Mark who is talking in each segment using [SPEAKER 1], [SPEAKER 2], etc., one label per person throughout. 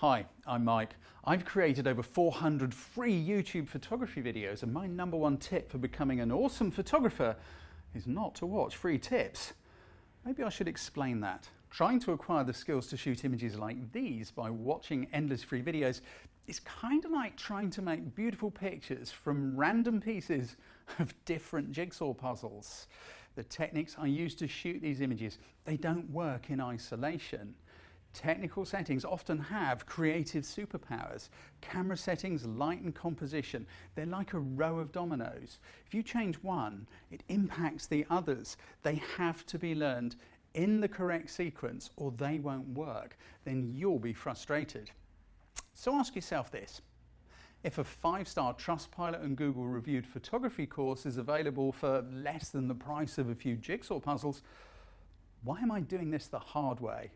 [SPEAKER 1] Hi, I'm Mike. I've created over 400 free YouTube photography videos and my number one tip for becoming an awesome photographer is not to watch free tips. Maybe I should explain that. Trying to acquire the skills to shoot images like these by watching endless free videos is kind of like trying to make beautiful pictures from random pieces of different jigsaw puzzles. The techniques I use to shoot these images, they don't work in isolation. Technical settings often have creative superpowers. Camera settings, light and composition, they're like a row of dominoes. If you change one, it impacts the others. They have to be learned in the correct sequence or they won't work. Then you'll be frustrated. So ask yourself this. If a five-star Trustpilot and Google reviewed photography course is available for less than the price of a few jigsaw puzzles, why am I doing this the hard way?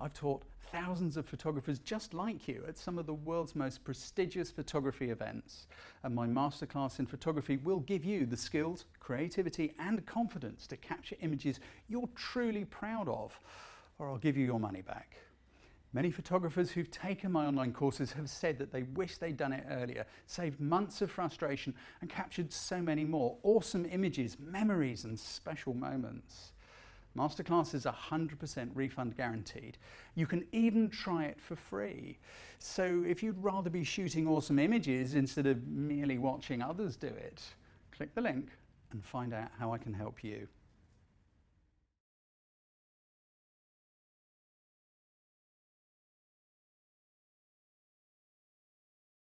[SPEAKER 1] I've taught thousands of photographers just like you at some of the world's most prestigious photography events. And my masterclass in photography will give you the skills, creativity and confidence to capture images you're truly proud of, or I'll give you your money back. Many photographers who've taken my online courses have said that they wish they'd done it earlier, saved months of frustration and captured so many more awesome images, memories and special moments. Masterclass is 100% refund guaranteed. You can even try it for free. So if you'd rather be shooting awesome images instead of merely watching others do it, click the link and find out how I can help you.